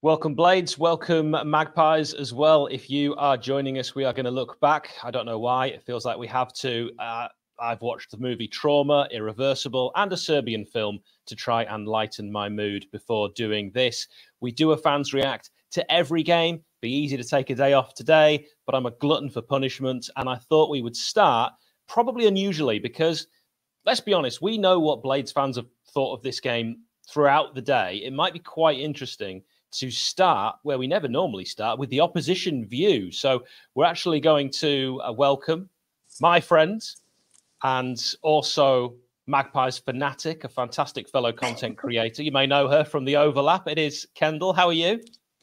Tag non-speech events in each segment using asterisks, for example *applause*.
Welcome, Blades. Welcome, Magpies, as well. If you are joining us, we are going to look back. I don't know why. It feels like we have to. Uh, I've watched the movie Trauma, Irreversible, and a Serbian film to try and lighten my mood before doing this. We do a fans react to every game. Be easy to take a day off today, but I'm a glutton for punishment. And I thought we would start probably unusually because let's be honest, we know what Blades fans have thought of this game throughout the day. It might be quite interesting to start where we never normally start with the opposition view. So we're actually going to uh, welcome my friend and also Magpies fanatic, a fantastic fellow content creator. You may know her from the overlap. It is Kendall. How are you?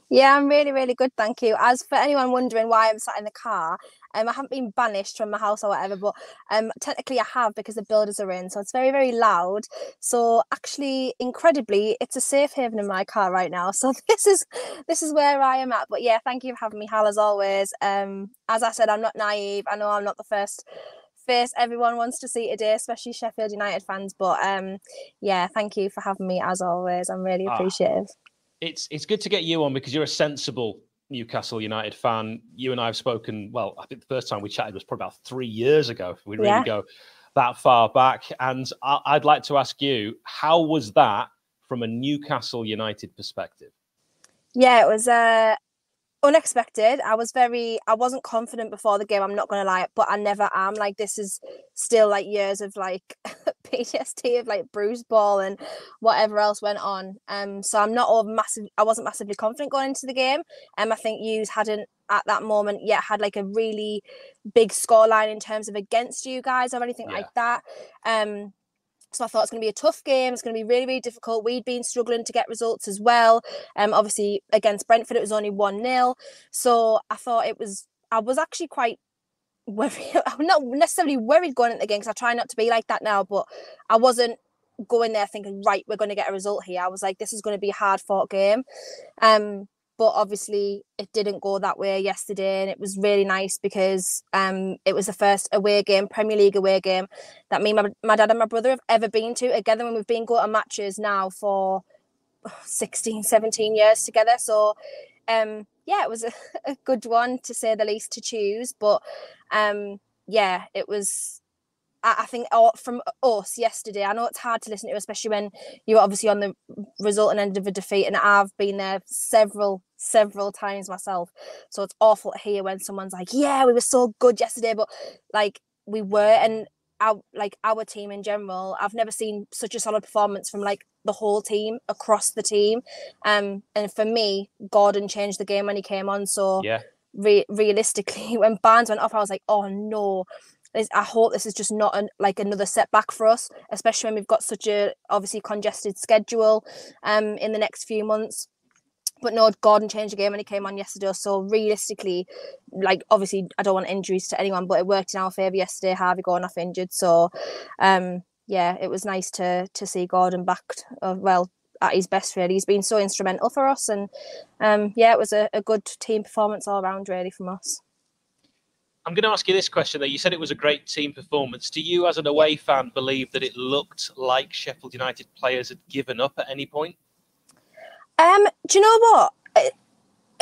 Yeah, I'm really, really good, thank you. As for anyone wondering why I'm sat in the car, um, I haven't been banished from my house or whatever, but um, technically I have because the builders are in, so it's very, very loud. So actually, incredibly, it's a safe haven in my car right now. So *laughs* this is this is where I am at. But yeah, thank you for having me, Hal, as always. Um, as I said, I'm not naive. I know I'm not the first face everyone wants to see today, especially Sheffield United fans. But um, yeah, thank you for having me as always. I'm really ah. appreciative. Ah it's it's good to get you on because you're a sensible Newcastle United fan. You and I have spoken. Well, I think the first time we chatted was probably about three years ago. If we really yeah. go that far back, and I, would like to ask you, how was that from a Newcastle United perspective? Yeah, it was. Uh, unexpected. I was very, I wasn't confident before the game. I'm not gonna lie, but I never am. Like this is still like years of like *laughs* PTSD of like Bruce ball and whatever else went on. Um, so I'm not all massive. I wasn't massively confident going into the game. Um, I think you hadn't at that moment yet had like a really big scoreline in terms of against you guys or anything yeah. like that. Um, so I thought it's going to be a tough game. It's going to be really, really difficult. We'd been struggling to get results as well. Um, obviously against Brentford, it was only one 0 So I thought it was. I was actually quite worried. *laughs* I'm not necessarily worried going into the game because I try not to be like that now. But I wasn't going there thinking, right, we're going to get a result here. I was like, this is going to be a hard fought game. Um, but obviously it didn't go that way yesterday and it was really nice because um it was the first away game premier league away game that me my, my dad and my brother have ever been to together when we've been going to matches now for *sighs* 16 17 years together so um yeah it was a, *laughs* a good one to say the least to choose but um yeah it was I think from us yesterday, I know it's hard to listen to, especially when you're obviously on the resulting end of a defeat, and I've been there several, several times myself. So it's awful to hear when someone's like, "Yeah, we were so good yesterday," but like we were, and our like our team in general, I've never seen such a solid performance from like the whole team across the team. Um, and for me, Gordon changed the game when he came on. So yeah. Re- realistically, *laughs* when Barnes went off, I was like, "Oh no!" I hope this is just not an, like another setback for us, especially when we've got such a obviously congested schedule um in the next few months. But no, Gordon changed the game when he came on yesterday. So realistically, like obviously, I don't want injuries to anyone, but it worked in our favour yesterday. Harvey going off injured, so um yeah, it was nice to to see Gordon back. Uh, well, at his best really he's been so instrumental for us and um yeah it was a, a good team performance all around really from us I'm going to ask you this question. Though you said it was a great team performance. Do you, as an away fan, believe that it looked like Sheffield United players had given up at any point? Um, do you know what? I,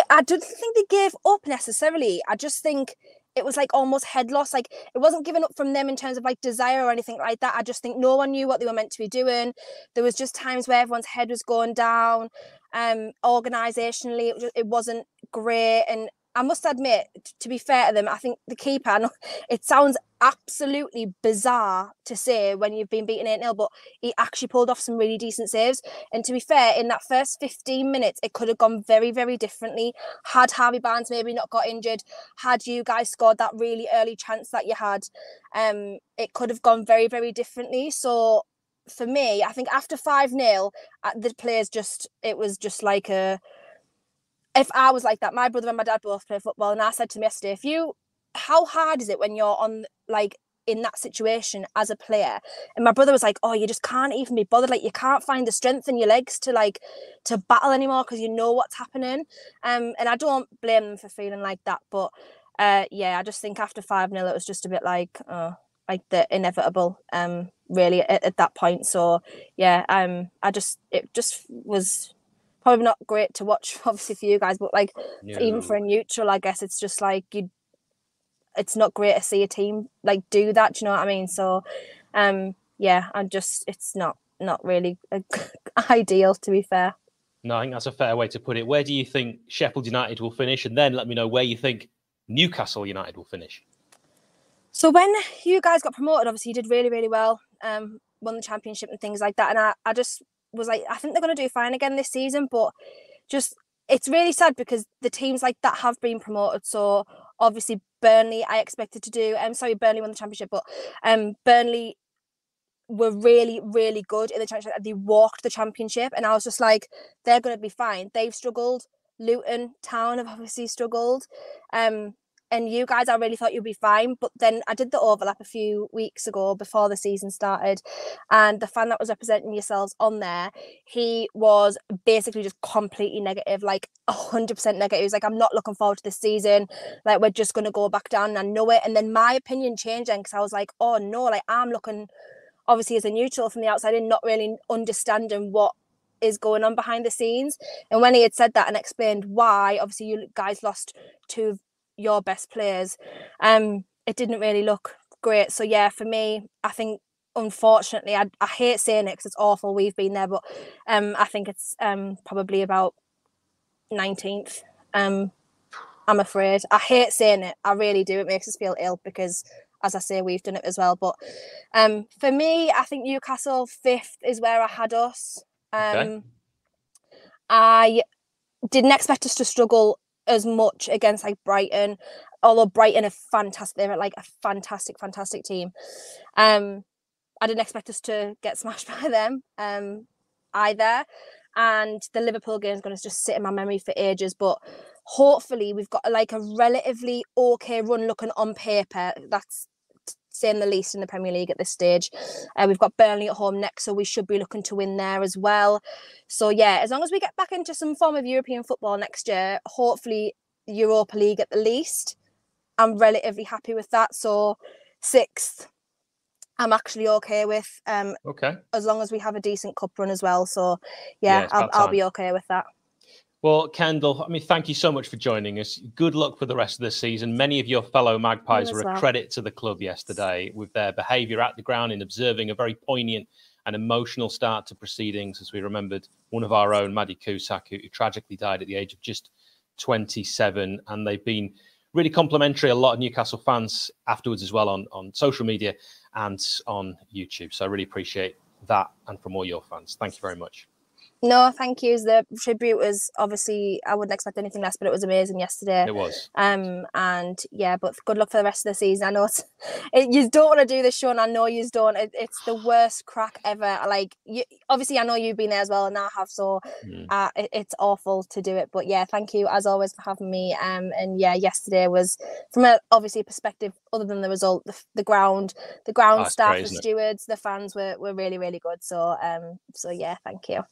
I don't think they gave up necessarily. I just think it was like almost head loss. Like it wasn't given up from them in terms of like desire or anything like that. I just think no one knew what they were meant to be doing. There was just times where everyone's head was going down. Um, organizationally, it, it wasn't great, and I must admit, to be fair to them, I think the keeper, it sounds absolutely bizarre to say when you've been beaten 8 0, but he actually pulled off some really decent saves. And to be fair, in that first 15 minutes, it could have gone very, very differently. Had Harvey Barnes maybe not got injured, had you guys scored that really early chance that you had, um, it could have gone very, very differently. So for me, I think after 5 0, uh, the players just, it was just like a, if I was like that, my brother and my dad both play football, and I said to him yesterday, if you, how hard is it when you're on like in that situation as a player? And my brother was like, oh, you just can't even be bothered. Like you can't find the strength in your legs to like to battle anymore because you know what's happening. Um, and I don't blame them for feeling like that, but uh, yeah, I just think after five 0 it was just a bit like, uh, like the inevitable. Um, really at, at that point. So yeah, um, I just it just was probably not great to watch, *laughs* obviously for you guys, but like yeah. even for a neutral, I guess it's just like you. It's not great to see a team like do that. Do you know what I mean? So, um, yeah, I'm just it's not not really *laughs* ideal to be fair. No, I think that's a fair way to put it. Where do you think Sheffield United will finish, and then let me know where you think Newcastle United will finish. So when you guys got promoted, obviously you did really, really well. Um, won the championship and things like that. And I, I just was like, I think they're going to do fine again this season. But just, it's really sad because the teams like that have been promoted. So obviously Burnley, I expected to do. I'm um, sorry, Burnley won the championship, but um, Burnley were really, really good in the championship. They walked the championship, and I was just like, they're going to be fine. They've struggled. Luton Town have obviously struggled. Um, and you guys, I really thought you'd be fine. But then I did the overlap a few weeks ago before the season started, and the fan that was representing yourselves on there, he was basically just completely negative, like hundred percent negative. He was like, "I'm not looking forward to this season. Like, we're just gonna go back down." And I know it. And then my opinion changed then because I was like, "Oh no, like I'm looking." Obviously, as a neutral from the outside and not really understanding what is going on behind the scenes. And when he had said that and explained why, obviously you guys lost two your best players, um, it didn't really look great. So yeah, for me, I think unfortunately, I, I hate saying it because it's awful. We've been there, but um, I think it's um probably about nineteenth. Um, I'm afraid. I hate saying it. I really do. It makes us feel ill because, as I say, we've done it as well. But um, for me, I think Newcastle fifth is where I had us. Um, okay. I didn't expect us to struggle as much against like Brighton, although Brighton are fantastic. They're like a fantastic, fantastic team. Um, I didn't expect us to get *laughs* smashed by them um, either. And the Liverpool game is going to just sit in my memory for ages. But hopefully, we've got like a relatively okay run looking on paper. That's saying the least in the Premier League at this stage. Uh, we've got Burnley at home next, so we should be looking to win there as well. So yeah, as long as we get back into some form of European football next year, hopefully Europa League at the least, I'm relatively happy with that. So sixth, I'm actually okay with. Um, okay. As long as we have a decent cup run as well. So yeah, yeah I'll, I'll be okay with that. Well, Kendall, I mean, thank you so much for joining us. Good luck for the rest of the season. Many of your fellow Magpies were well. a credit to the club yesterday with their behaviour at the ground in observing a very poignant and emotional start to proceedings as we remembered one of our own, Maddie Cusack, who, who tragically died at the age of just 27. And they've been really complimentary, a lot of Newcastle fans afterwards as well on, on social media and on YouTube. So I really appreciate that and from all your fans. Thank you very much. No, thank you. The tribute was obviously I wouldn't expect anything less, but it was amazing yesterday. It was. Um, and yeah, but good luck for the rest of the season. I know it's, *laughs* it, you don't want to do this show, and I know you don't. It, it's the worst crack ever. Like, you, obviously, I know you've been there as well, and I have. So, mm. uh, it, it's awful to do it. But yeah, thank you as always for having me. Um, and yeah, yesterday was from a obviously a perspective other than the result, the, the ground, the ground oh, staff, great, the stewards, the fans were were really really good. So, um, so yeah, thank you.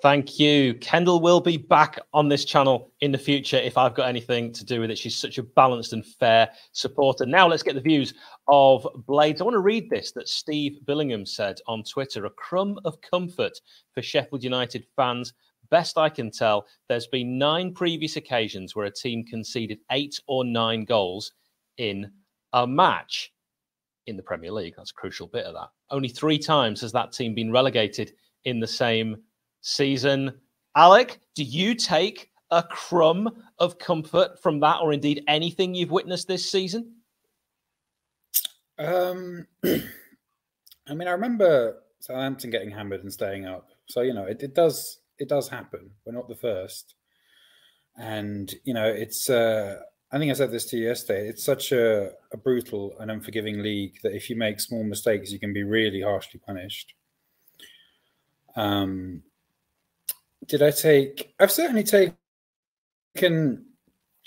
Thank you. Kendall will be back on this channel in the future if I've got anything to do with it. She's such a balanced and fair supporter. Now let's get the views of Blades. I want to read this that Steve Billingham said on Twitter a crumb of comfort for Sheffield United fans. Best I can tell, there's been nine previous occasions where a team conceded eight or nine goals in a match in the Premier League. That's a crucial bit of that. Only three times has that team been relegated in the same season. Alec, do you take a crumb of comfort from that, or indeed anything you've witnessed this season? Um, *clears throat* I mean, I remember Southampton getting hammered and staying up. So you know, it, it does it does happen. We're not the first, and you know, it's. Uh, I think I said this to you yesterday. It's such a, a brutal and unforgiving league that if you make small mistakes, you can be really harshly punished. Um, did I take? I've certainly taken.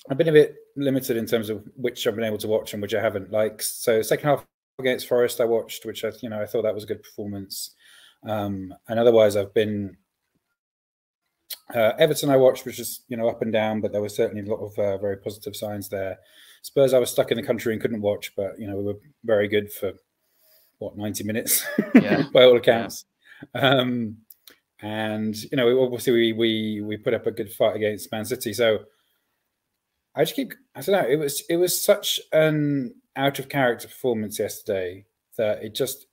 I've been a bit limited in terms of which I've been able to watch and which I haven't. Like so, second half against Forest, I watched, which I you know I thought that was a good performance. Um, and otherwise, I've been uh, Everton. I watched, which is you know up and down, but there was certainly a lot of uh, very positive signs there. Spurs, I was stuck in the country and couldn't watch, but you know we were very good for what ninety minutes yeah. *laughs* by all accounts. Yeah. Um, and you know, obviously we we we put up a good fight against Man City. So I just keep I don't know. It was it was such an out of character performance yesterday that it just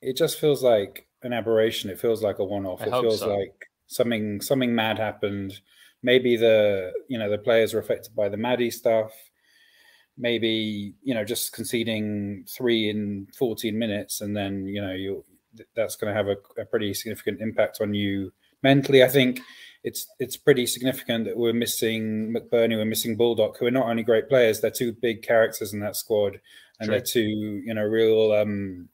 it just feels like an aberration. It feels like a one off. It feels so. like something something mad happened. Maybe the you know the players were affected by the Maddie stuff. Maybe you know just conceding three in fourteen minutes, and then you know you that's going to have a, a pretty significant impact on you mentally. I think it's it's pretty significant that we're missing McBurnie, we're missing Baldock, who are not only great players, they're two big characters in that squad, and True. they're two you know real um,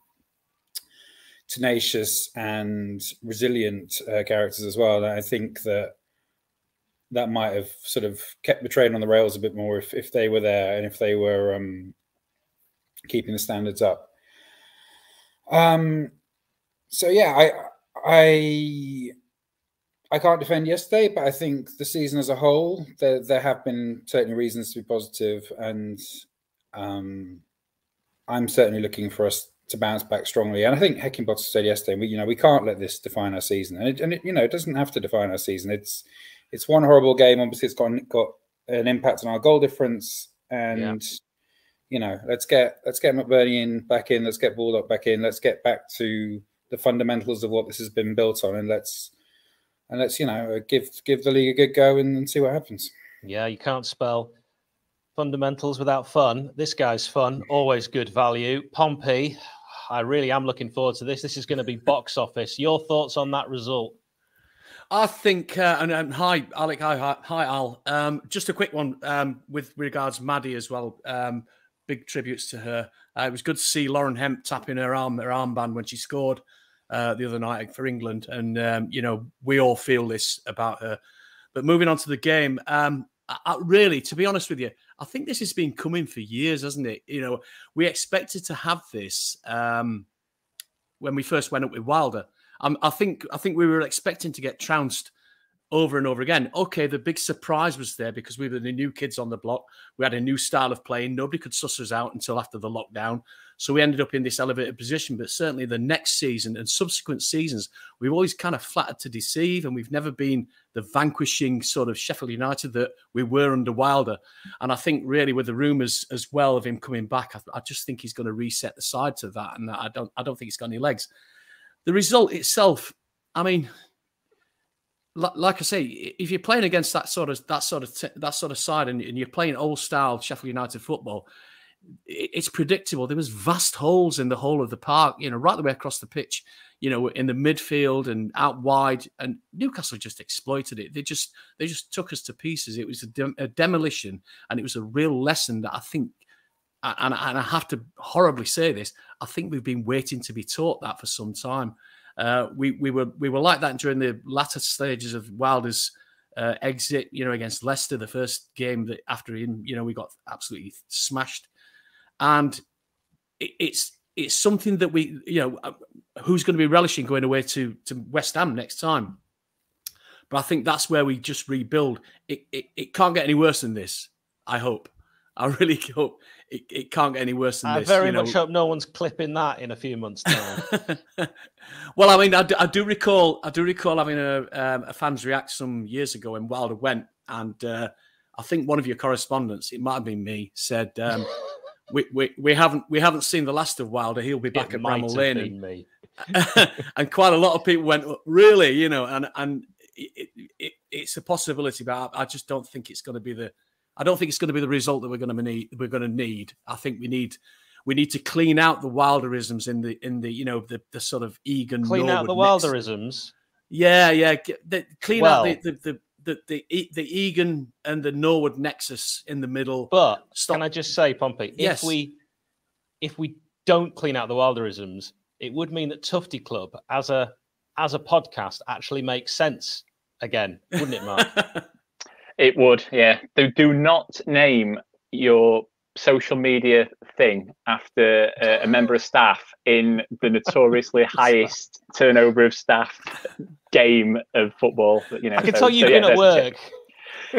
tenacious and resilient uh, characters as well. And I think that that might have sort of kept the train on the rails a bit more if, if they were there and if they were um, keeping the standards up. Um, so yeah, I I I can't defend yesterday, but I think the season as a whole, there there have been certainly reasons to be positive, and um, I'm certainly looking for us to bounce back strongly. And I think Heckingbottom said yesterday, we, you know, we can't let this define our season. And it, and it, you know, it doesn't have to define our season. It's it's one horrible game. Obviously, it's got got an impact on our goal difference. And yeah. you know, let's get let's get McBurnie in back in. Let's get Baldock back in. Let's get back to the fundamentals of what this has been built on, and let's and let's you know give give the league a good go and, and see what happens. Yeah, you can't spell fundamentals without fun. This guy's fun, always good value. Pompey, I really am looking forward to this. This is going to be box office. Your thoughts on that result? I think, uh, and, and, hi, Alec, hi, hi, hi Al. Um, just a quick one um, with regards Maddie as well. Um, big tributes to her. Uh, it was good to see Lauren Hemp tapping her arm, her armband when she scored uh, the other night for England, and um, you know we all feel this about her. But moving on to the game, um, I, I really, to be honest with you, I think this has been coming for years, hasn't it? You know, we expected to have this um, when we first went up with Wilder. Um, I think I think we were expecting to get trounced over and over again. Okay, the big surprise was there because we were the new kids on the block. We had a new style of playing. Nobody could suss us out until after the lockdown. So we ended up in this elevated position. But certainly the next season and subsequent seasons, we've always kind of flattered to deceive, and we've never been the vanquishing sort of Sheffield United that we were under Wilder. And I think really with the rumours as well of him coming back, I, I just think he's going to reset the side to that, and I don't I don't think he's got any legs. The result itself, I mean, like I say, if you're playing against that sort of that sort of that sort of side, and, and you're playing old style Sheffield United football, it's predictable. There was vast holes in the whole of the park, you know, right the way across the pitch, you know, in the midfield and out wide. And Newcastle just exploited it. They just they just took us to pieces. It was a, de- a demolition, and it was a real lesson that I think. And, and I have to horribly say this. I think we've been waiting to be taught that for some time. Uh, we we were we were like that during the latter stages of Wilder's uh, exit, you know, against Leicester, the first game that after him, you know, we got absolutely smashed, and it, it's it's something that we, you know, uh, who's going to be relishing going away to to West Ham next time. But I think that's where we just rebuild. It, it, it can't get any worse than this. I hope. I *laughs* really hope it, it can't get any worse than I this. I very you know. much hope no one's clipping that in a few months' time. *laughs* well, I mean, I do, I do, recall, I do recall having a, um, a fans react some years ago when Wilder went, and uh, I think one of your correspondents, it might have been me, said. Um, *laughs* we, we, we haven't we haven't seen the last of Wilder. He'll be back it at Bramall Lane. *laughs* and quite a lot of people went, really, you know, and and it, it, it's a possibility, but I, I just don't think it's going to be the I don't think it's going to be the result that we're going to need. We're going to need. I think we need we need to clean out the Wilderisms in the in the you know the the sort of Egan clean Norwood out the Wilderisms. Yeah, yeah. The, clean well, out the the, the the the the Egan and the Norwood nexus in the middle. But Stop. can I just say, Pompey, yes. if we if we don't clean out the Wilderisms, it would mean that Tufty Club as a as a podcast actually makes sense again, wouldn't it, Mark? *laughs* It would, yeah. Do, do not name your social media thing after uh, a member of staff in the notoriously *laughs* highest turnover of staff game of football. You know, I can so, tell you've so, been yeah, at work.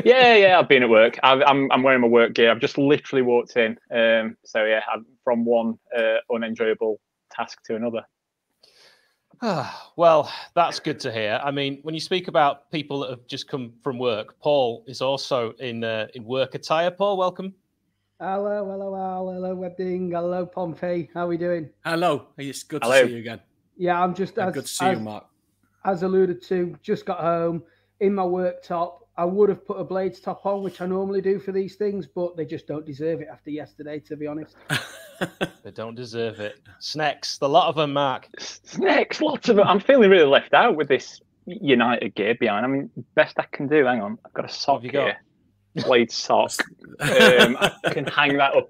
yeah, yeah, I've been at work. i am I'm, I'm wearing my work gear. I've just literally walked in. Um, so yeah, I'm from one uh, unenjoyable task to another. *sighs* well, that's good to hear. I mean, when you speak about people that have just come from work, Paul is also in uh, in work attire. Paul, welcome. Hello, hello, hello, hello, Wedding. Hello, Pompey. How are we doing? Hello. It's good Hello. to see you again. Yeah, I'm just as, good to see as, you, Mark. as alluded to, just got home in my work top. I would have put a Blades top on, which I normally do for these things, but they just don't deserve it after yesterday, to be honest. *laughs* They don't deserve it. Snacks, the lot of them, Mark. Snakes, lots of them. I'm feeling really left out with this United gear behind. I mean, best I can do. Hang on, I've got a sock have you got? here. Blade sock. *laughs* um, I can hang that up.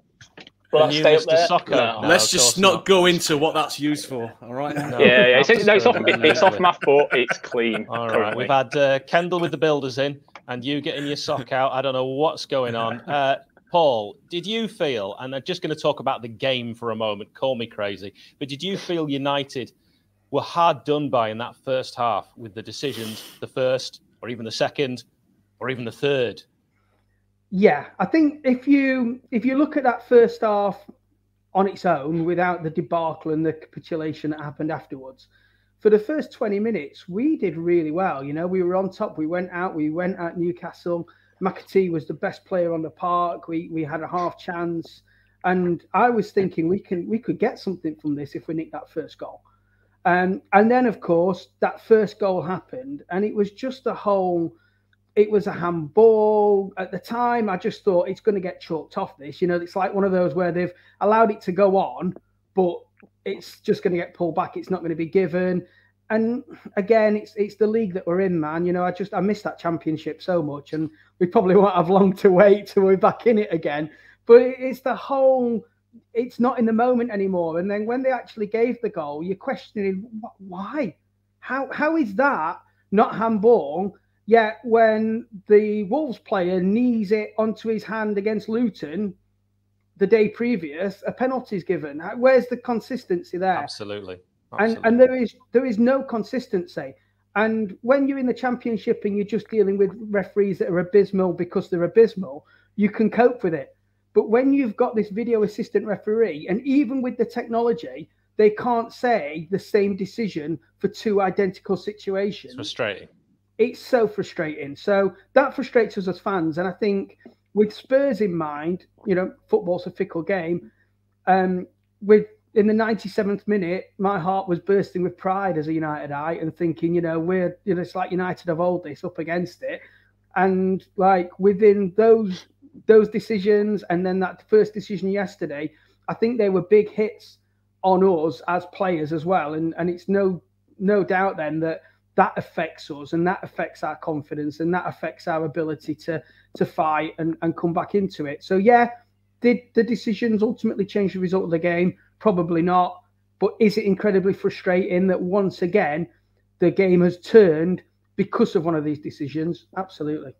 Will The stay up Mr. there? Soccer? No. No, Let's just not, not. go into what that's used for. All right. No. Yeah, yeah. It's, no, it's off. Absolutely. It's off my foot. It's clean. All right, currently. we've had uh, Kendall with the builders in, and you getting your sock out. I don't know what's going on. *laughs* Uh, Paul, did you feel? And I'm just going to talk about the game for a moment. Call me crazy, but did you feel United were hard done by in that first half with the decisions, the first, or even the second, or even the third? Yeah, I think if you if you look at that first half on its own, without the debacle and the capitulation that happened afterwards, for the first 20 minutes, we did really well. You know, we were on top. We went out. We went at Newcastle. McAtee was the best player on the park. We we had a half chance, and I was thinking we can we could get something from this if we nick that first goal. Um, and then of course that first goal happened, and it was just a whole. It was a handball at the time. I just thought it's going to get chalked off. This, you know, it's like one of those where they've allowed it to go on, but it's just going to get pulled back. It's not going to be given. And again, it's it's the league that we're in, man. You know, I just I miss that championship so much, and we probably won't have long to wait till we're back in it again. But it's the whole. It's not in the moment anymore. And then when they actually gave the goal, you're questioning why, how how is that not handball? Yet when the Wolves player knees it onto his hand against Luton the day previous, a penalty is given. Where's the consistency there? Absolutely. And and there is there is no consistency. And when you're in the championship and you're just dealing with referees that are abysmal because they're abysmal, you can cope with it. But when you've got this video assistant referee, and even with the technology, they can't say the same decision for two identical it's situations frustrating. it's so frustrating. So that frustrates us as fans. And I think with Spurs in mind, you know, football's a fickle game. Um, with in the 97th minute, my heart was bursting with pride as a United eye and thinking, you know, we're you know, it's like United of old this up against it. And like within those those decisions and then that first decision yesterday, I think they were big hits on us as players as well. And and it's no no doubt then that that affects us and that affects our confidence and that affects our ability to to fight and, and come back into it. So yeah, did the decisions ultimately change the result of the game? Probably not. But is it incredibly frustrating that once again the game has turned because of one of these decisions? Absolutely.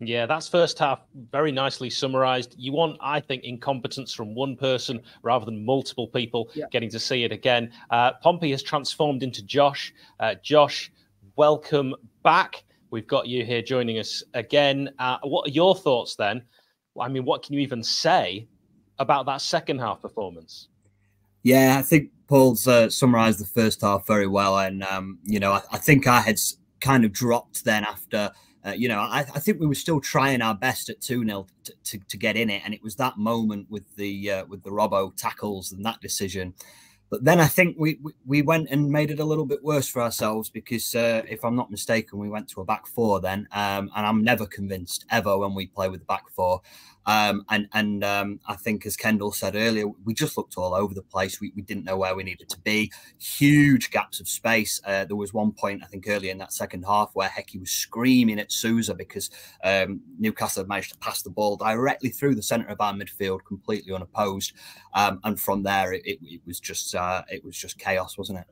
Yeah, that's first half very nicely summarized. You want, I think, incompetence from one person rather than multiple people Yeah. getting to see it again. Uh, Pompey has transformed into Josh. Uh, Josh, welcome back. We've got you here joining us again. Uh, what are your thoughts then? I mean, what can you even say about that second half performance? Yeah, I think Paul's uh, summarised the first half very well, and um, you know, I, I think I had kind of dropped then after. Uh, you know, I, I think we were still trying our best at two 0 to, to, get in it, and it was that moment with the uh, with the Robbo tackles and that decision. But then I think we, we, we went and made it a little bit worse for ourselves because uh, if I'm not mistaken, we went to a back four then, um, and I'm never convinced ever when we play with the back four. Um, and and um, I think, as Kendall said earlier, we just looked all over the place. We, we didn't know where we needed to be. Huge gaps of space. Uh, there was one point, I think, early in that second half where Hecky was screaming at Souza because um, Newcastle had managed to pass the ball directly through the centre of our midfield, completely unopposed. Um, and from there, it, it, it was just uh, it was just chaos, wasn't it?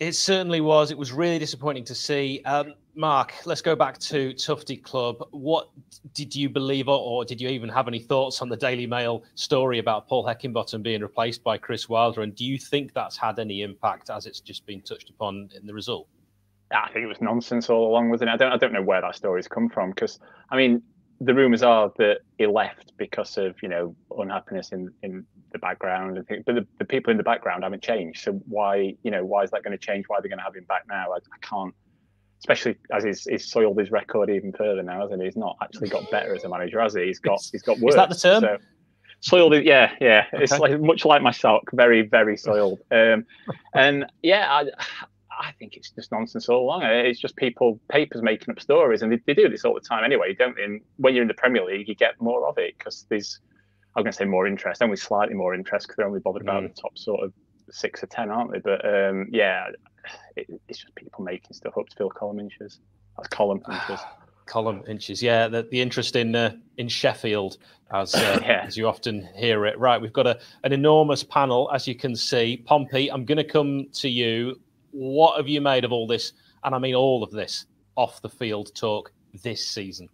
It certainly was. It was really disappointing to see. Um, Mark, let's go back to Tufty Club. What did you believe, or, or did you even have any thoughts on the Daily Mail story about Paul Heckingbottom being replaced by Chris Wilder? And do you think that's had any impact as it's just been touched upon in the result? I think it was nonsense all along, wasn't it? I don't, I don't know where that story's come from because, I mean, the rumours are that he left because of you know unhappiness in in the background and things. But the, the people in the background haven't changed. So why you know why is that going to change? Why are they going to have him back now? I, I can't. Especially as he's, he's soiled his record even further now, hasn't he? He's not actually got better as a manager, has he? He's got he's got worse. Is that the term? So, soiled it, yeah, yeah. It's like much like my sock, very very soiled. *laughs* Um, and yeah, I, I think it's just nonsense all along. It's just people, papers making up stories, and they, they do this all the time anyway, don't they? And when you're in the Premier League, you get more of it because there's, I'm going to say more interest, only slightly more interest because they're only bothered about Mm. the top sort of six or ten, aren't they? But um, yeah, it, *sighs* it's just people making stuff up to fill column inches. That's column *sighs* inches. column inches. Yeah, the, the interest in uh, in Sheffield, as uh, *laughs* Yeah. as you often hear it. Right, we've got a an enormous panel, as you can see. Pompey, I'm going to come to you. What have you made of all this? And I mean all of this off the field talk this season.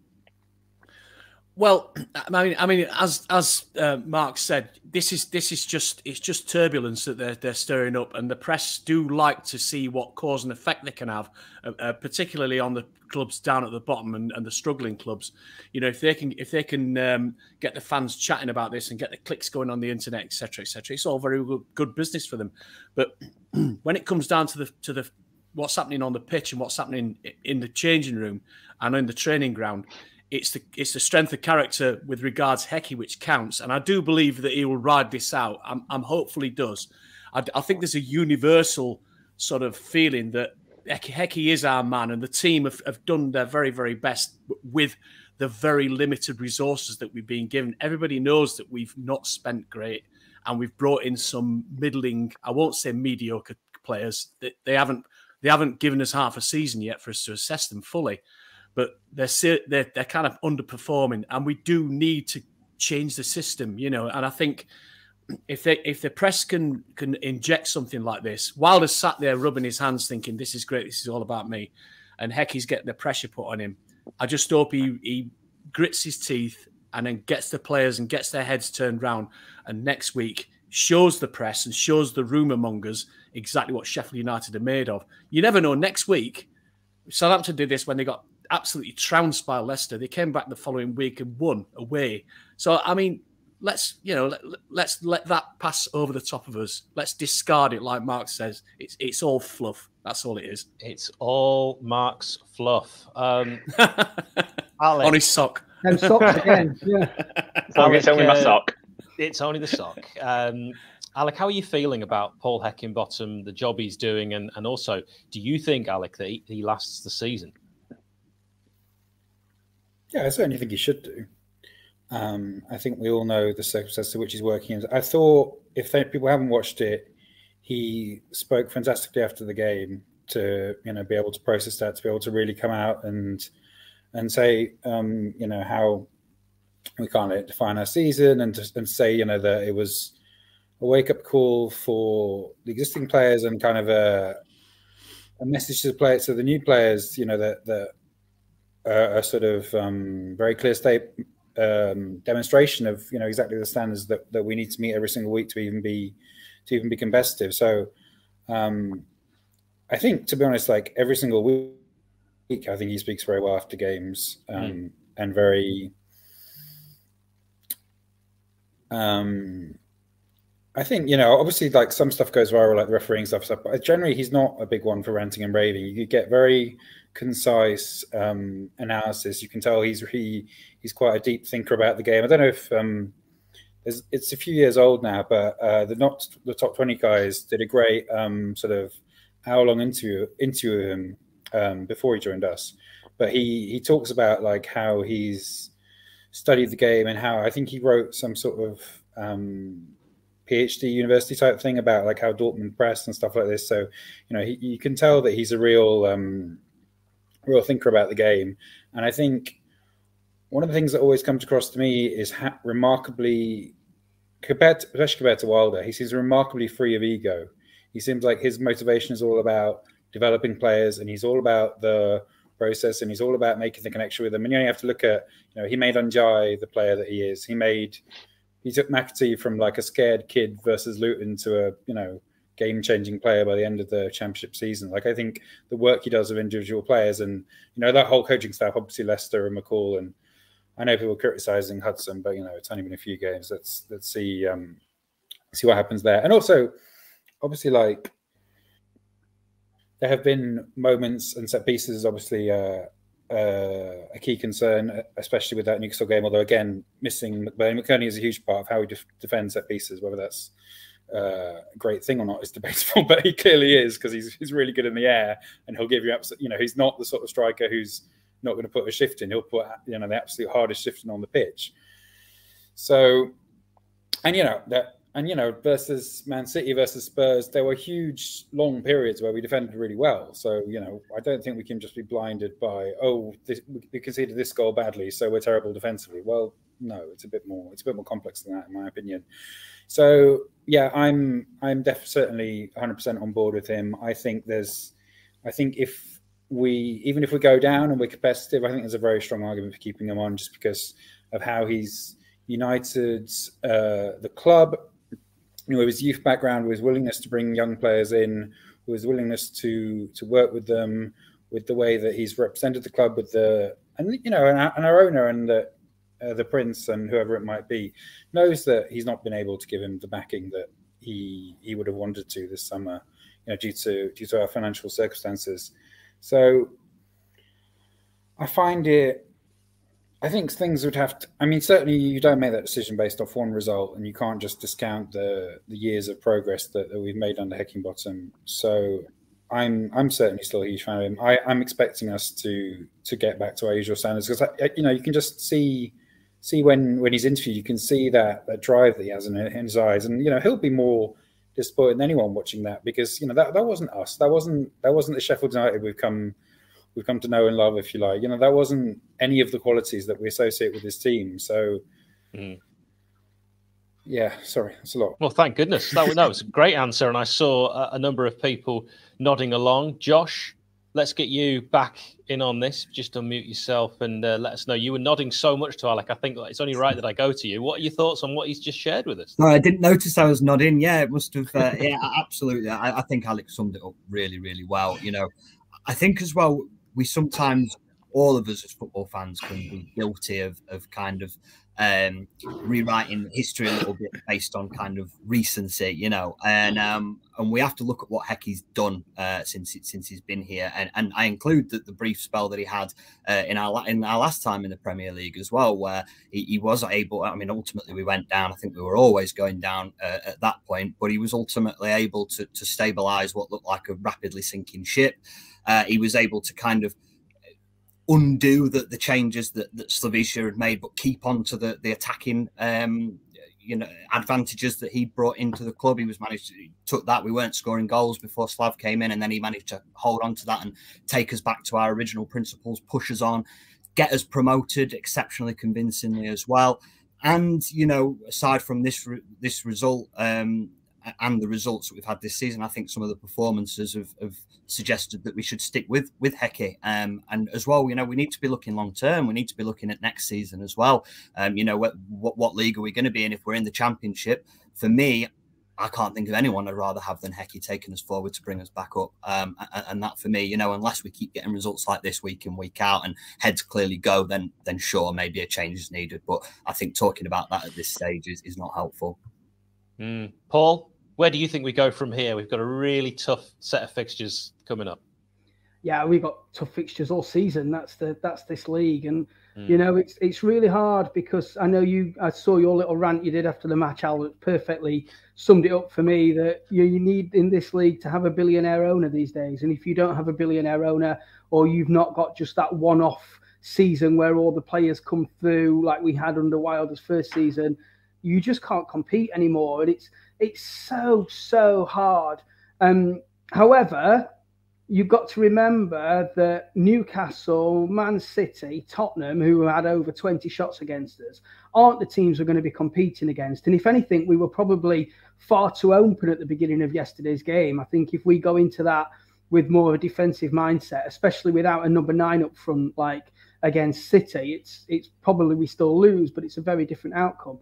Well, *clears throat* I mean, I mean, as as uh, Mark said, this is this is just it's just turbulence that they're they're stirring up, and the press do like to see what cause and effect they can have, uh, uh, particularly on the clubs down at the bottom and, and the struggling clubs. You know, if they can if they can um, get the fans chatting about this and get the clicks going on the internet, etc., etc., it's all very good, good business for them. But *clears throat* when it comes down to the to the what's happening on the pitch and what's happening in the changing room and in the training ground, it's the it's the strength of character with regards Hecky which counts, and I do believe that he will ride this out. I'm, I'm hopeful he does. I, I think there's a universal sort of feeling that Hecky, is our man, and the team have, have done their very very best with the very limited resources that we've been given. Everybody knows that we've not spent great, and we've brought in some middling. I won't say mediocre players. They haven't they haven't given us half a season yet for us to assess them fully but they're they're they're kind of underperforming, and we do need to change the system, you know. And I think if they if the press can can inject something like this, Wilder sat there rubbing his hands, thinking this is great, this is all about me, and Hecky's getting the pressure put on him. I just hope he he grits his teeth and then gets the players and gets their heads turned round, and next week shows the press and shows the rumour mongers exactly what Sheffield United are made of. You never know. Next week, Southampton did this when they got absolutely trounced by Leicester. They came back the following week and won away. So I mean, let's you know let, let's let that pass over the top of us. Let's discard it, like Mark says. It's it's all fluff. That's all it is. It's all Mark's fluff. Um, *laughs* Alex, On his sock. Them socks *laughs* again. Yeah. As long as it's only my uh, sock. it's only the sock. Um, Alec, how are you feeling about Paul Heckingbottom, the job he's doing, and, and also, do you think, Alec, that he, he lasts the season? Yeah, I certainly think he should do. Um, I think we all know the circumstances which he's working. in. I thought if they, people haven't watched it, he spoke fantastically after the game to you know be able to process that, to be able to really come out and and say um, you know how we can't define our season and and say you know that it was a wake up call for the existing players and kind of a a message to the players to the new players you know that that a, a sort of um, very clear state um, demonstration of you know exactly the standards that, that we need to meet every single week to even be to even be competitive. So um, I think to be honest, like every single week, I think he speaks very well after games um, and very. Um, I think you know, obviously, like some stuff goes viral, like the refereeing stuff. stuff but generally, he's not a big one for ranting and raving. You get very concise um, analysis. You can tell he's he, he's quite a deep thinker about the game. I don't know if um, it's, a few years old now, but uh, the not the top twenty guys did a great um, sort of hour long interview interview him um, before he joined us. But he he talks about like how he's studied the game and how I think he wrote some sort of um, PhD university type thing about like how Dortmund press and stuff like this. So you know he, you can tell that he's a real um, real thinker about the game. And I think one of the things that always comes across to me is remarkably compared, to, especially compared to Wilder, he seems remarkably free of ego. He seems like his motivation is all about developing players, and he's all about the process, and he's all about making the connection with them. And you only have to look at, you know, he made Ndiaye the player that he is. He made, he took McAtee from like a scared kid versus Luton to a, you know, game-changing player by the end of the championship season. Like I think the work he does of individual players, and you know that whole coaching staff, obviously Lester and McCall and I know people criticizing Hudson, but you know it's only been a few games. Let's let's see um, see what happens there. And also, obviously, like there have been moments and set pieces, obviously. Uh, uh, a key concern, especially with that Newcastle game. Although again, missing McBurnie, McBurnie is a huge part of how he def- defend set pieces. Whether that's uh, a great thing or not is debatable, *laughs* but he clearly is because he's he's really good in the air and he'll give you absolute. You know, he's not the sort of striker who's not going to put a shift in. He'll put you know the absolute hardest shift in on the pitch. So, and you know that and you know, versus Man City versus Spurs, there were huge long periods where we defended really well. So you know, I don't think we can just be blinded by oh, this, we conceded this goal badly, so we're terrible defensively. Well, no, it's a bit more it's a bit more complex than that, in my opinion. So yeah, I'm I'm definitely certainly 100 percent on board with him. I think there's, I think if we even if we go down and we're competitive, I think there's a very strong argument for keeping him on just because of how he's united uh, the club you know, his youth background, his willingness to bring young players in, his willingness to to work with them, with the way that he's represented the club, with the and you know, and our, and our owner and the uh, the prince and whoever it might be knows that he's not been able to give him the backing that he he would have wanted to this summer, you know, due to due to our financial circumstances. So I find it I think things would have to. I mean, certainly you don't make that decision based off one result, and you can't just discount the the years of progress that, that we've made under Heckingbottom. So, I'm I'm certainly still a huge fan of him. I, I'm expecting us to to get back to our usual standards because you know you can just see see when when he's interviewed, you can see that that drive that he has in, in his eyes, and you know he'll be more disappointed than anyone watching that because you know that that wasn't us. That wasn't that wasn't the Sheffield United we've come we've come to know and love, if you like. You know, that wasn't any of the qualities that we associate with this team. So, mm. yeah, sorry, that's a lot. Well, thank goodness. That, that was a great answer. And I saw a, a, number of people nodding along. Josh, let's get you back in on this. Just unmute yourself and uh, let us know. You were nodding so much to Alec. I think it's only right that I go to you. What are your thoughts on what he's just shared with us? No, I didn't notice I was nodding. Yeah, it must have. Uh, *laughs* yeah, absolutely. I, I think Alex summed it up really, really well. You know, I think as well we sometimes all of us as football fans can be guilty of of kind of um, rewriting history a little bit based on kind of recency, you know, and um, and we have to look at what Hecky's done uh, since since he's been here, and and I include the, the brief spell that he had uh, in our in our last time in the Premier League as well, where he, he was able. I mean, ultimately we went down. I think we were always going down uh, at that point, but he was ultimately able to to stabilise what looked like a rapidly sinking ship. Uh, he was able to kind of undo the, the changes that, that Slavisa had made, but keep on to the, the attacking um, you know advantages that he brought into the club. He was managed to took that. We weren't scoring goals before Slav came in, and then he managed to hold on to that and take us back to our original principles, push us on, get us promoted exceptionally convincingly as well. And you know, aside from this this result, um, and the results that we've had this season, I think some of the performances have, have suggested that we should stick with with Hecky. Um, and as well, you know, we need to be looking long term. We need to be looking at next season as well. Um, you know, what, what, what league are we going to be in if we're in the championship? For me, I can't think of anyone I'd rather have than Hecky taking us forward to bring us back up. Um, and, and, that for me, you know, unless we keep getting results like this week in week out and heads clearly go, then then sure, maybe a change is needed. But I think talking about that at this stage is, is not helpful. Mm. Paul, where do you think we go from here? We've got a really tough set of fixtures coming up. Yeah, we've got tough fixtures all season. That's the that's this league, and mm. you know it's it's really hard because I know you. I saw your little rant you did after the match, Albert, perfectly summed it up for me. That you you need in this league to have a billionaire owner these days, and if you don't have a billionaire owner, or you've not got just that one-off season where all the players come through like we had under Wilder's first season, you just can't compete anymore, and it's it's so, so hard. Um, however, you've got to remember that Newcastle, Man City, Tottenham, who had over 20 shots against us, aren't the teams we're going to be competing against. And if anything, we were probably far too open at the beginning of yesterday's game. I think if we go into that with more of a defensive mindset, especially without a number nine up front like against City, it's it's probably we still lose, but it's a very different outcome.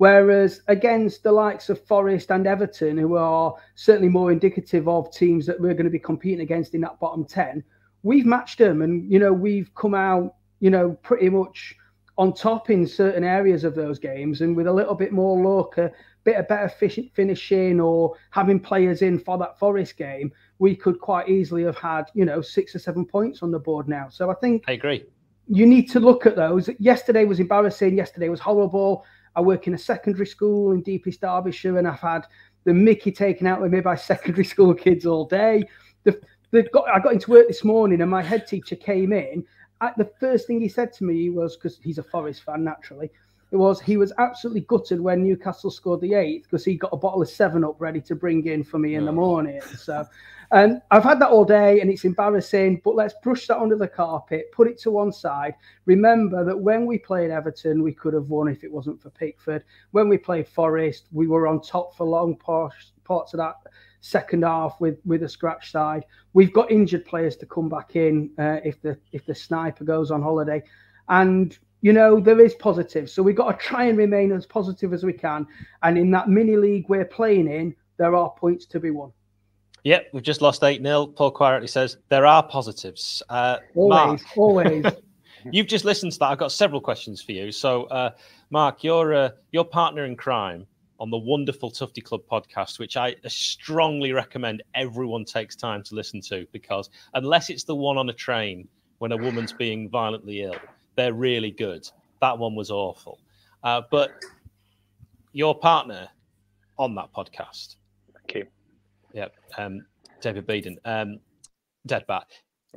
Whereas against the likes of Forest and Everton, who are certainly more indicative of teams that we're going to be competing against in that bottom 10, we've matched them and, you know, we've come out, you know, pretty much on top in certain areas of those games, and with a little bit more luck, a bit of better finishing, or having players in for that Forest game, we could quite easily have had you know six or seven points on the board now. So I think I agree. You need to look at those. Yesterday was embarrassing. Yesterday was horrible. I work in a secondary school in deepest Derbyshire, and I've had the Mickey taken out with me by *laughs* secondary school kids all day. The, got, I got into work this morning, and my head teacher came in. At the first thing he said to me was because he's a Forest fan naturally. It was he was absolutely gutted when Newcastle scored the eighth because he got a bottle of Seven Up ready to bring in for me in the morning. So and I've had that all day and it's embarrassing, but let's brush that under the carpet, put it to one side. Remember that when we played Everton, we could have won if it wasn't for Pickford. When we played Forest, we were on top for long parts, parts of that second half with with a scratch side. We've got injured players to come back in uh, if the if the sniper goes on holiday. And you know, there is positive. So we've got to try and remain as positive as we can. And in that mini league we're playing in, there are points to be won. Yep, we've just lost 8 0. Paul quietly says there are positives. Uh, always, Mark, always. *laughs* you've just listened to that. I've got several questions for you. So, uh, Mark, you're uh, your partner in crime on the wonderful Tufty Club podcast, which I strongly recommend everyone takes time to listen to because unless it's the one on a train when a woman's being violently ill, they're really good. That one was awful. Uh, but your partner on that podcast. Yeah, um, David Beeden, um, Deadbat,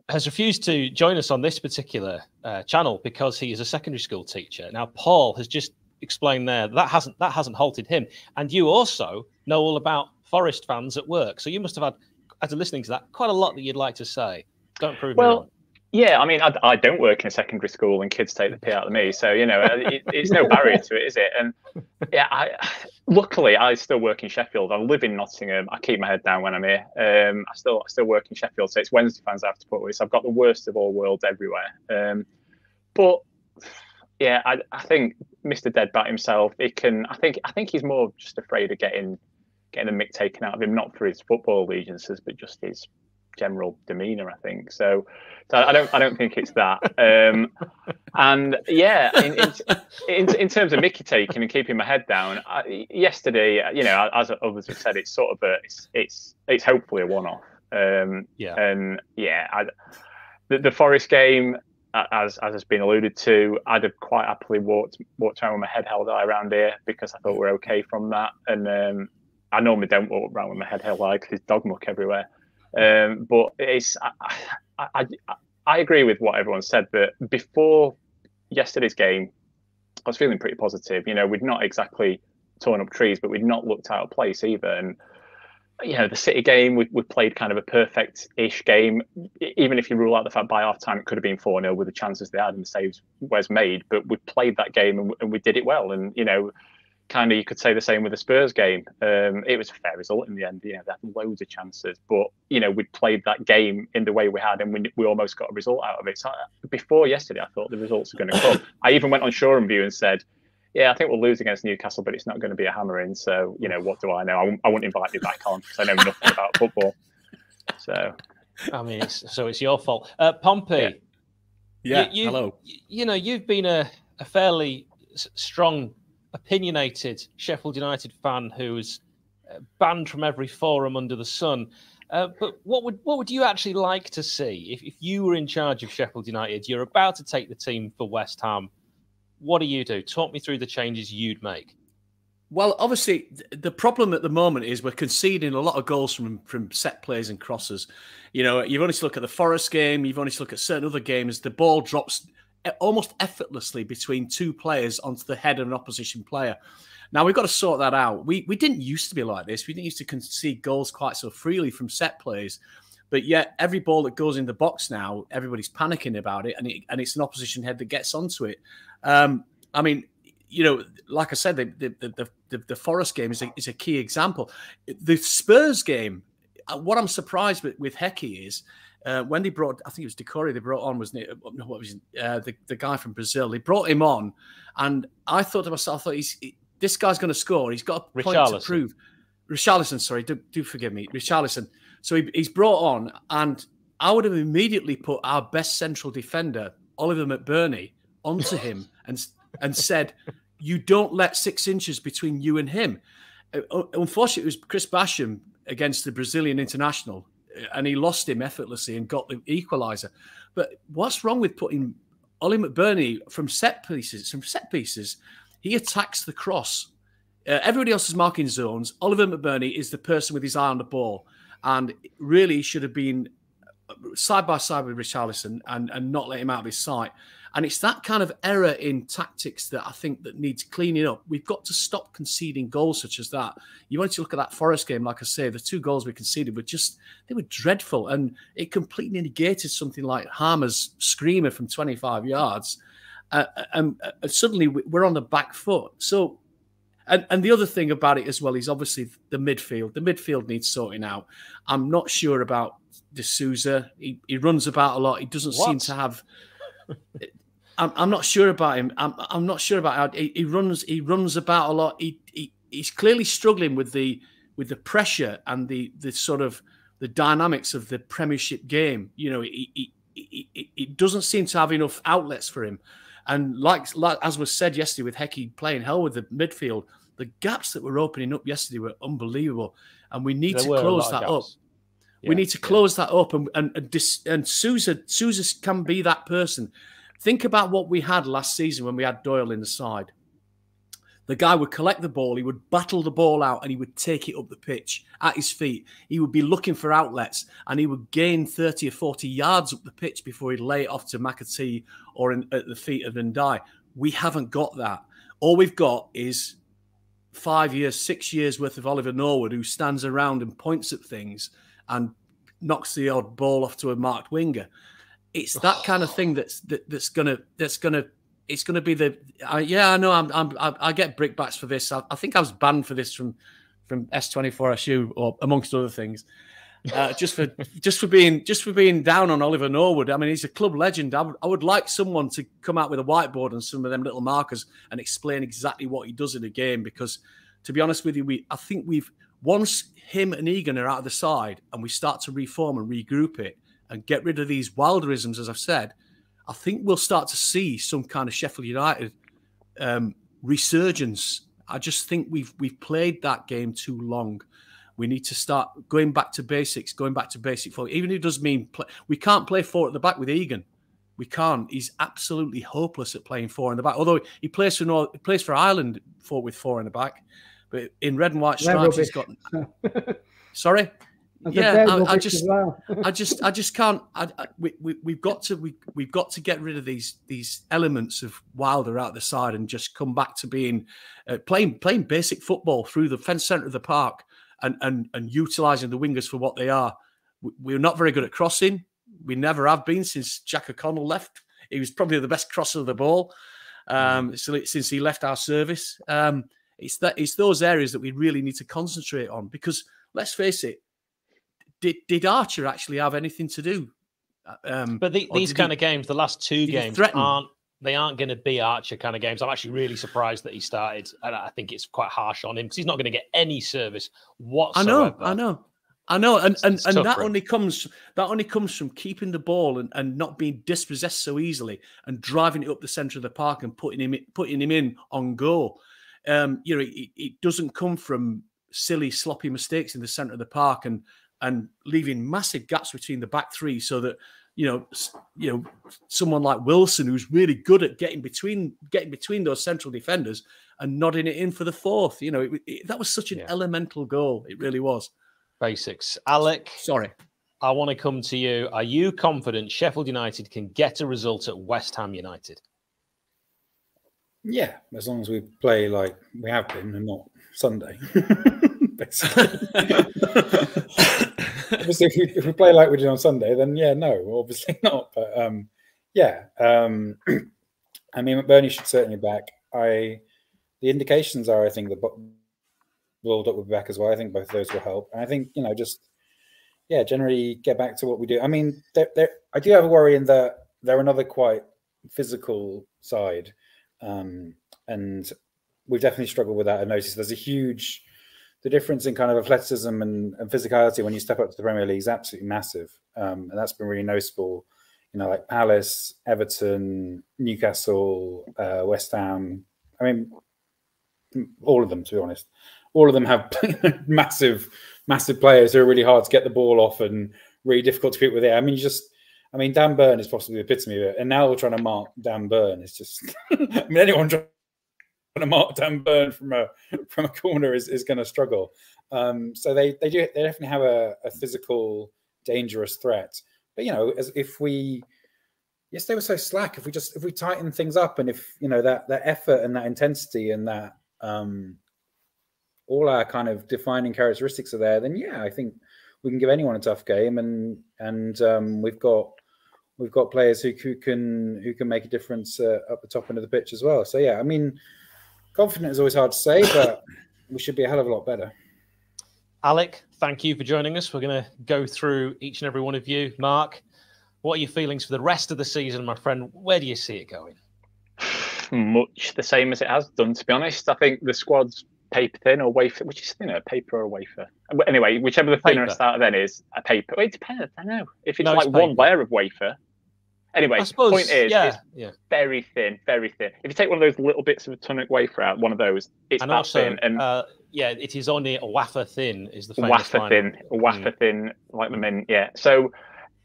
has refused to join us on this particular uh, channel because he is a secondary school teacher. Now, Paul has just explained there that hasn't that hasn't halted him, and you also know all about Forest fans at work, so you must have had, after listening to that, quite a lot that you'd like to say. Don't prove well, me wrong. Yeah, I mean, I, I, don't work in a secondary school, and kids take the pee out of me, so you know, uh, it, it's no barrier to it, is it? And *laughs* yeah, I, luckily I still work in Sheffield. I live in Nottingham. I keep my head down when I'm here. Um, I still I still work in Sheffield, so it's Wednesday fans I have to put with. So I've got the worst of all worlds everywhere. Um, but yeah, I, I think Mr. Deadbat himself, he can. I think I think he's more just afraid of getting getting the mick taken out of him, not for his football allegiances, but just his general demeanor. I think so. So I don't I don't think it's that. Um, and yeah, in, in, in, in, terms of Mickey taking and keeping my head down, I, yesterday, you know, as others have said, it's sort of a it's it's, it's hopefully a one off. Um, yeah. And yeah, I, the, the Forest game, as as has been alluded to, I'd have quite happily walked walked around with my head held high around here because I thought we're okay from that. And um, I normally don't walk around with my head held high because there's dog muck everywhere. Um, but it's I, I, I, agree with what everyone said, but before yesterday's game, I was feeling pretty positive. You know, we'd not exactly torn up trees, but we'd not looked out of place either. And you know, the City game, we, we played kind of a perfect-ish game. Even if you rule out the fact by half time it could have been 4 0 with the chances they had and the saves Wes made, but we played that game and, and we did it well. And, you know, kind of you could say the same with the Spurs game. Um, it was a fair result in the end. You know, they had loads of chances, but you know we played that game in the way we had, and we, we almost got a result out of it. So before yesterday, I thought the results are going to come. I even went on Shoreham View and said, "Yeah, I think we'll lose against Newcastle, but it's not going to be a hammering." So you know, what do I know? I, I won't invite you back on because I know nothing about football. So, I mean, it's, so it's your fault, uh, Pompey. Yeah. yeah you, you, hello. You know, you've been a, a fairly strong opinionated Sheffield United fan who's uh, banned from every forum under the sun. Uh, but what would what would you actually like to see if, if you were in charge of Sheffield United? You're about to take the team for West Ham. What do you do? Talk me through the changes you'd make. Well, obviously, the problem at the moment is we're conceding a lot of goals from from set plays and crosses. You know, you've only to look at the Forest game, you've only to look at certain other games. The ball drops almost effortlessly between two players onto the head of an opposition player. Now we've got to sort that out. We we didn't used to be like this. We didn't used to concede goals quite so freely from set plays, but yet every ball that goes in the box now, everybody's panicking about it, and it, and it's an opposition head that gets onto it. Um, I mean, you know, like I said, the the the, the, Forest game is a, is a key example. The Spurs game. Uh, what I'm surprised with with Hecky is uh, when they brought, I think it was Doucouré they brought on, wasn't it? What was it? Uh, the the guy from Brazil? They brought him on, and I thought to myself, I thought he's he, this guy's going to score. He's got a point to prove. Richarlison, sorry, do, do forgive me, Richarlison. So he, he's brought on, and I would have immediately put our best central defender, Oliver McBurnie, onto him *laughs* and and said, "You don't let six inches between you and him." Uh, unfortunately, it was Chris Basham against the Brazilian international, uh, and he lost him effortlessly and got the equaliser. But what's wrong with putting Oli McBurnie from set pieces? From set pieces, he attacks the cross. Uh, everybody else is marking zones. Oliver McBurnie is the person with his eye on the ball, and really should have been side by side with Richarlison and, and not let him out of his sight. And it's that kind of error in tactics that I think that needs cleaning up. We've got to stop conceding goals such as that. You want to look at that Forest game, like I say, the two goals we conceded were just they were dreadful, and it completely negated something like Hamer's screamer from 25 yards. Uh, uh and uh, suddenly we're on the back foot. So and, and the other thing about it as well is obviously the midfield. The midfield needs sorting out. I'm not sure about De Souza. He, he runs about a lot. He doesn't what? seem to have. *laughs* I'm, I'm not sure about him. I'm, I'm not sure about how he, he runs. He runs about a lot. He, he he's clearly struggling with the with the pressure and the the sort of the dynamics of the Premiership game. You know, he, he, he doesn't seem to have enough outlets for him. And like, like as was said yesterday with Hecky playing hell with the midfield, the gaps that were opening up yesterday were unbelievable, and we need there to close that up. Yeah, we need to close yeah. that up, and and and, dis, and Souza Souza can be that person. Think about what we had last season when we had Doyle in the side. The guy would collect the ball, he would battle the ball out, and he would take it up the pitch at his feet. He would be looking for outlets, and he would gain 30 or 40 yards up the pitch before he'd lay it off to McAtee or in, at the feet of Ndiaye. We haven't got that. All we've got is five years, six years worth of Oliver Norwood who stands around and points at things and knocks the odd ball off to a marked winger. It's that kind of *sighs* thing that's that, that's gonna that's gonna it's gonna be the uh, yeah I know I'm, I'm I, I get brickbats for this. I, I, think I was banned for this from from S24SU or amongst other things. Uh, *laughs* just for just for being just for being down on Oliver Norwood. I mean he's a club legend. I would, I would like someone to come out with a whiteboard and some of them little markers and explain exactly what he does in a game because to be honest with you we I think we've once him and Egan are out of the side and we start to reform and regroup it and get rid of these wilderisms, as I've said, I think we'll start to see some kind of Sheffield United um, resurgence. I just think we've we've played that game too long. We need to start going back to basics, going back to basic football. Even if it does mean play, we can't play four at the back with Egan. We can't. He's absolutely hopeless at playing four in the back. Although he plays for North, he plays for Ireland four with four in the back, but in red and white stripes, he's got. *laughs* Sorry yeah, I, I, just, well. I just, I just can't. I, I, we, we, we've got to, we, we've got to get rid of these, these elements of Wilder out the side and just come back to being uh, playing, playing basic football through the fence centre of the park and and and utilising the wingers for what they are. We, are not very good at crossing. We never have been since Jack O'Connell left. He was probably the best crosser of the ball um, mm. since he left our service. Um, it's that it's those areas that we really need to concentrate on because let's face it, did did Archer actually have anything to do? Uh, um, but the, these kind he, of games, the last two games, aren't they aren't going to be Archer kind of games. I'm actually really surprised that he started, and I think it's quite harsh on him because he's not going to get any service whatsoever. I know, I know. I know, and and, and that only comes that only comes from keeping the ball and, and not being dispossessed so easily and driving it up the centre of the park and putting him putting him in on goal. Um, you know, it, it doesn't come from silly sloppy mistakes in the centre of the park and and leaving massive gaps between the back three so that you know you know someone like Wilson who's really good at getting between getting between those central defenders and nodding it in for the fourth. You know it, it, that was such an yeah. elemental goal. It really was. Basics. Alec sorry. I want to come to you. Are you confident sheffield united can get a result at west ham united yeah as long as we play like we have been and not sunday *laughs* *laughs* obviously, if we, if we, play like we did on Sunday, then yeah, no, obviously *laughs* not. But um, yeah, um, *clears throat* I mean, McBurnie should certainly back. I the indications are, I think, that Baldock will be back as well. I think both of those will help. And I think you know, just yeah, generally get back to what we do. I mean, there, there, I do have a worry in that they're another quite physical side, um, and we've definitely struggled with that. I noticed there's a huge the difference in kind of athleticism and, and, physicality when you step up to the Premier League is absolutely massive, um, and that's been really noticeable you know, like Palace, Everton, Newcastle, uh, West Ham. I mean, all of them, to be honest, all of them have *laughs* massive, massive players who are really hard to get the ball off and really difficult to compete with. it. I mean, just, I mean, Dan Burn is possibly the epitome of it, and now we're trying to mark Dan Burn. It's just, *laughs* I mean, anyone trying to mark Dan Burn from a from a corner is, is going to struggle. Um, so they they do they definitely have a, a physical, dangerous threat. But you know, as if we yes, they were so slack. If we just if we tighten things up and if you know that that effort and that intensity and that um all our kind of defining characteristics are there, then yeah, I think we can give anyone a tough game and and um, we've got we've got players who, who can who can make a difference uh, up the top end of the pitch as well. So yeah, I mean, confident is always hard to say, but we should be a hell of a lot better. Alec, thank you for joining us. We're going to go through each and every one of you. Mark, what are your feelings for the rest of the season, my friend? Where do you see it going? *sighs* Much the same as it has done, to be honest. I think the squad's paper thin or wafer, which is thinner, paper or wafer. Anyway, whichever the thinnest out then is, a paper. Well, it depends. I don't know. If it's no, like it's one layer of wafer, Anyway, suppose, point is, yeah, yeah. very thin, very thin. If you take one of those little bits of a Tunnock's wafer out, one of those, it's and that also, thin. And uh, yeah, it is only a wafer thin. Is the wafer line. thin, wafer mm. thin, like the mint. Yeah. So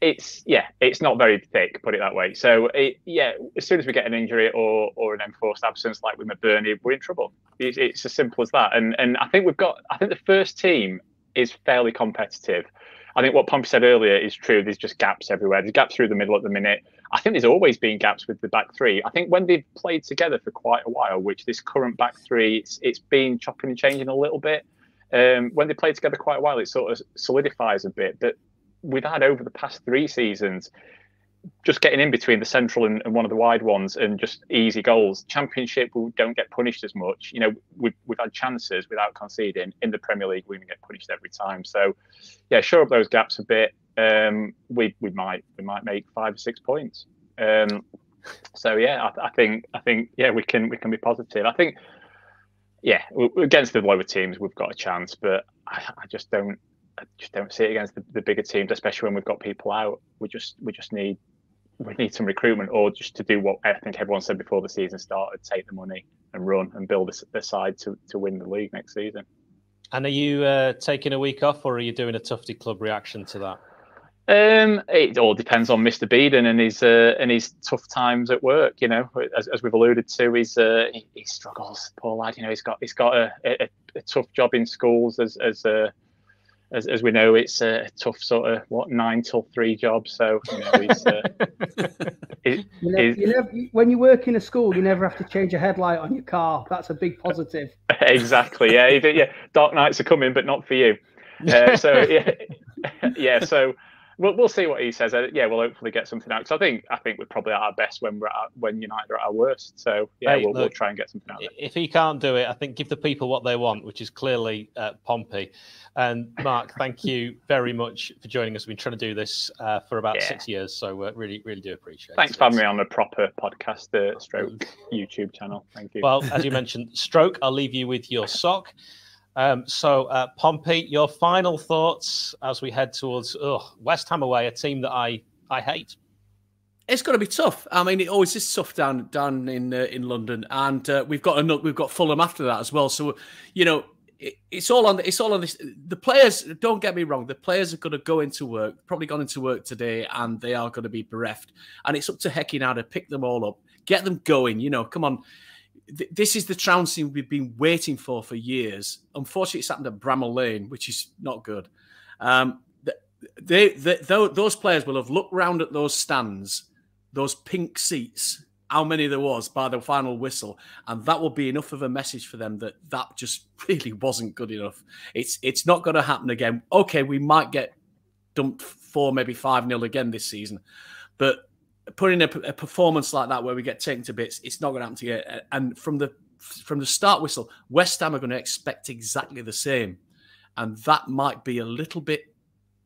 it's yeah, it's not very thick. Put it that way. So it, yeah, as soon as we get an injury or or an enforced absence like with McBurnie, we're in trouble. It's, it's as simple as that. And and I think we've got. I think the first team is fairly competitive. I think what Pompey said earlier is true. There's just gaps everywhere. There's gaps through the middle at the minute. I think there's always been gaps with the back three. I think when they've played together for quite a while, which this current back three, it's, it's been chopping and changing a little bit. Um, when they play together quite a while, it sort of solidifies a bit. But we've had over the past three seasons, just getting in between the central and, and, one of the wide ones and just easy goals. Championship, we don't get punished as much. You know, we've, we've had chances without conceding. In the Premier League, we get punished every time. So, yeah, shore up those gaps a bit um, we we might we might make five or six points. Um, so yeah, I, I, think I think yeah we can we can be positive. I think yeah against the lower teams we've got a chance, but I, I just don't I just don't see it against the, the, bigger teams, especially when we've got people out. We just we just need we need some recruitment, or just to do what I think everyone said before the season started: take the money and run and build a, a side to to win the league next season. And are you uh, taking a week off, or are you doing a Tufty Club reaction to that? Um, it all depends on Mr. Beeden and his uh, and his tough times at work. You know, as, as we've alluded to, he's uh, he, he, struggles. Poor lad. You know, he's got he's got a, a, a tough job in schools as as uh, as, as we know, it's a tough sort of what nine till three job. So you know, he's, uh, *laughs* it, you never, you never, when you work in a school, you never have to change a headlight on your car. That's a big positive. *laughs* exactly. Yeah. yeah. Dark nights are coming, but not for you. Uh, so yeah, *laughs* yeah. So we'll, we'll see what he says. Uh, yeah, we'll hopefully get something out. Because I think I think we're probably at our best when we're at, when United are at our worst. So yeah, hey, we'll, look, we'll, try and get something out. If he can't do it, I think give the people what they want, which is clearly uh, Pompey. And Mark, *laughs* thank you very much for joining us. We've been trying to do this uh, for about yeah. six years, so uh, really, really do appreciate Thanks it. Thanks for having me on a proper podcast, uh, Stroke *laughs* YouTube channel. Thank you. Well, as you mentioned, Stroke, I'll leave you with your sock. Um, so, uh, Pompey, your final thoughts as we head towards West Ham away, a team that I I hate. It's going to be tough. I mean, it always is tough down down in uh, in London, and uh, we've got another, we've got Fulham after that as well. So, you know, it, it's all on it's all on this. The players, don't get me wrong, the players are going to go into work, probably gone into work today, and they are going to be bereft. And it's up to Hecky now to pick them all up, get them going. You know, come on th- this is the trouncing we've been waiting for for years. Unfortunately, it's happened at Bramall Lane, which is not good. Um, they, they, they, those players will have looked round at those stands, those pink seats, how many there was by the final whistle, and that will be enough of a message for them that that just *laughs* really wasn't good enough. It's it's not going to happen again. Okay, we might get dumped four, maybe five nil again this season, but putting a, a, performance like that where we get taken to bits, it's not going to happen to you. And from the from the start whistle, West Ham are going to expect exactly the same, and that might be a little bit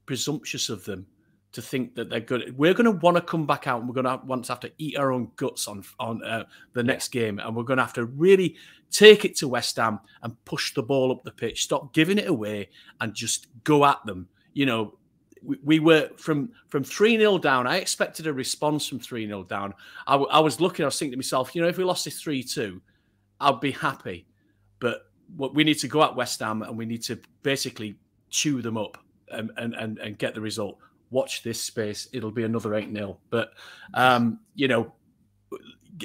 presumptuous of them to think that they're good. We're going to want to come back out, and we're going to want to have to eat our own guts on on uh, the next game, and we're going to have to really take it to West Ham and push the ball up the pitch, stop giving it away, and just go at them. You know, we, we were from from three 0 down. I expected a response from three 0 down. I, I was looking. I was thinking to myself, you know, if we lost this three two, I'd be happy. But what we need to go at West Ham and we need to basically chew them up and and and, and get the result. Watch this space; it'll be another eight 0 But um, you know,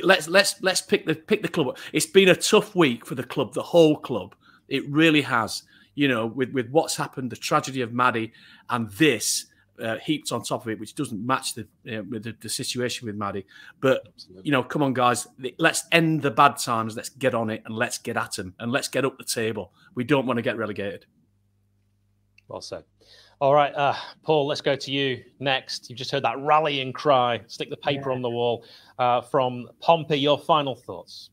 let's let's let's pick the pick the club. It's been a tough week for the club, the whole club. It really has. You know, with with what's happened, the tragedy of Maddie, and this uh, heaped on top of it, which doesn't match the, uh, with the, the, situation with Maddie. But Absolutely. you know, come on, guys, let's end the bad times. Let's get on it and let's get at them and let's get up the table. We don't want to get relegated. Well said. All right, uh, Paul, let's go to you next. You've just heard that rallying cry. Stick the paper yeah. on the wall uh, from Pompey. Your final thoughts?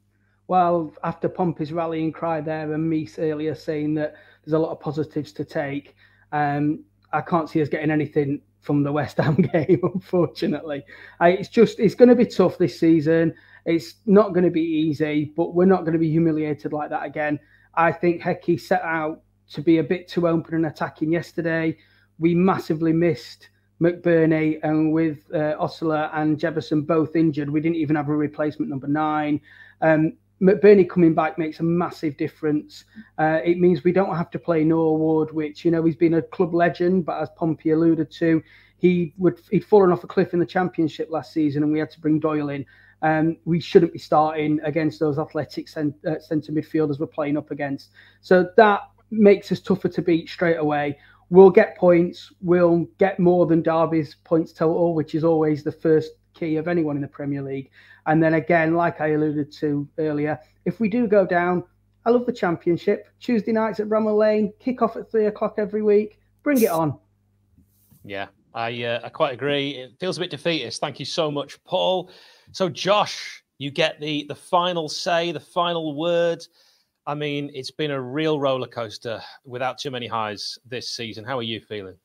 Well, after Pompey's rallying cry there and me earlier saying that there's a lot of positives to take, um, I can't see us getting anything from the West Ham *laughs* game, unfortunately. Uh, it's just, it's going to be tough this season. It's not going to be easy, but we're not going to be humiliated like that again. I think Hecky set out to be a bit too open and attacking yesterday. We massively missed McBurnie and with uh, Osler and Jebbison both injured, we didn't even have a replacement number nine. Um, McBurnie coming back makes a massive difference. Uh, it means we don't have to play Norwood, which you know he's been a club legend, but as Pompey alluded to, he would he'd fallen off a cliff in the championship last season, and we had to bring Doyle in. Um, we shouldn't be starting against those athletic cent- uh, centre midfielders we're playing up against. So that makes us tougher to beat straight away. We'll get points. We'll get more than Derby's points total, which is always the first key of anyone in the Premier League. And then again, like I alluded to earlier, if we do go down, I love the Championship. Tuesday nights at Bramall Lane, kick off at three o'clock every week. Bring it on. Yeah, I uh, I quite agree. It feels a bit defeatist. Thank you so much, Paul. So, Josh, you get the the final say, the final word. I mean, it's been a real roller coaster without too many highs this season. How are you feeling?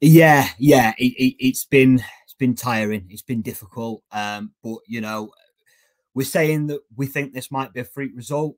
Yeah, yeah, it, has it, been it's been tiring. It's been difficult. Um, but you know, we're saying that we think this might be a freak result.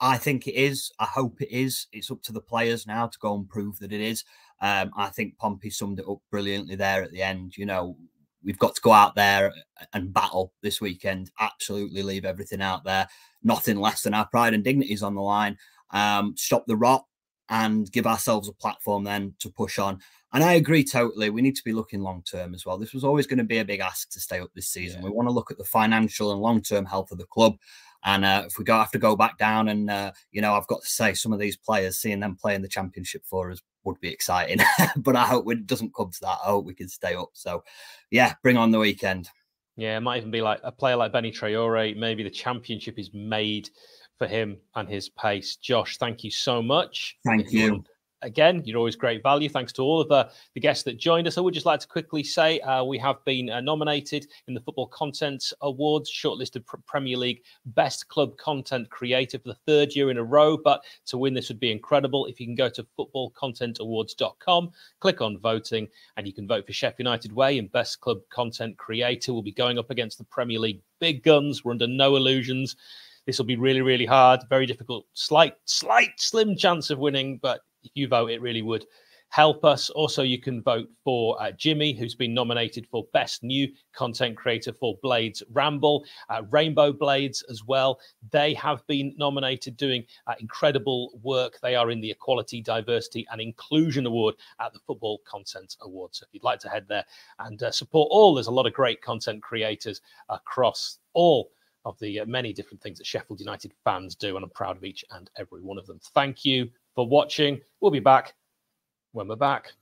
I think it is. I hope it is. It's up to the players now to go and prove that it is. Um, I think Pompey summed it up brilliantly there at the end. You know, we've got to go out there and battle this weekend. Absolutely leave everything out there. Nothing less than our pride and dignities on the line. Um, stop the rot and give ourselves a platform then to push on. And I agree totally. We need to be looking long term as well. This was always going to be a big ask to stay up this season. Yeah. We want to look at the financial and long term health of the club. And uh, if we go have to go back down, and uh, you know, I've got to say, some of these players, seeing them play in the championship for us would be exciting. *laughs* but I hope it doesn't come to that. I hope we can stay up. So, yeah, bring on the weekend. Yeah, it might even be like a player like Bénie Traoré. Maybe the championship is made for him and his pace. Josh, thank you so much. Thank you again, you're always great value. Thanks to all of the, the guests that joined us. I would just like to quickly say uh, we have been uh, nominated in the Football Content Awards, shortlisted pr- Premier League Best Club Content Creator for the third year in a row. But to win this would be incredible. If you can go to footballcontentawards.com, click on voting, and you can vote for Sheffield United Way and Best Club Content Creator. We'll be going up against the Premier League big guns. We're under no illusions. This will be really, really hard, very difficult, slight, slight, slim chance of winning, but if you vote, it really would help us. Also, you can vote for uh, Jimmy, who's been nominated for Best New Content Creator for Blades Ramble, uh, Rainbow Blades as well. They have been nominated, doing uh, incredible work. They are in the Equality, Diversity, and Inclusion Award at the Football Content Award. So if you'd like to head there and uh, support all, there's a lot of great content creators across all of the uh, many different things that Sheffield United fans do, and I'm proud of each and every one of them. Thank you for watching. We'll be back when we're back.